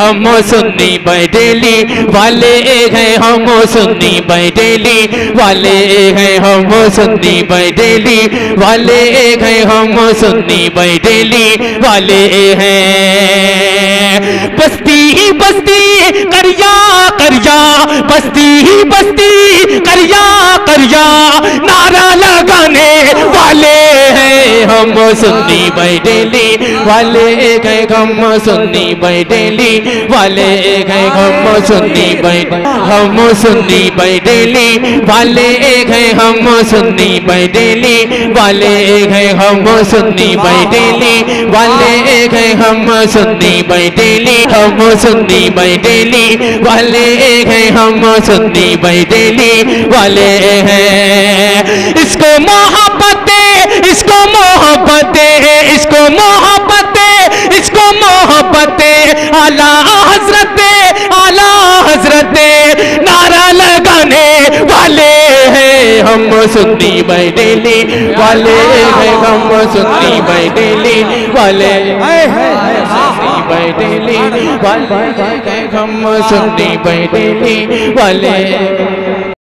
ہم سنی بیٹیلی والے ہیں، ہم سنی بیٹیلی والے ہیں۔ ہم سنی بیٹیلی والے ہیں، ہم سنی بیٹیلی والے ہیں۔ بستی ہی بستی کریا کریا، بستی ہی بستی کریا کریا۔ نعرہ لگانے والے ہیں ہم سنی بیٹیلی والے ہیں ہم سنی بیٹیلی والے گئے ہم سنی بیٹھ ہم سنی بیٹھلی والے گئے ہم سنی بیٹھلی والے گئے ہم سنی بیٹھلی والے گئے ہم سنی بیٹھلی ہم سنی بیٹھلی والے گئے ہم سنی بیٹھلی والے ہیں اس کو محبت محبت اس کو محبت اس کو محبت اعلیٰ حضرت اعلیٰ حضرت نعرہ لگانے والے ہیں ہم سنی بیٹھلی والے ہیں ہم سنی بیٹھلی والے سنی والے ہیں ہم سنی بیٹھلی والے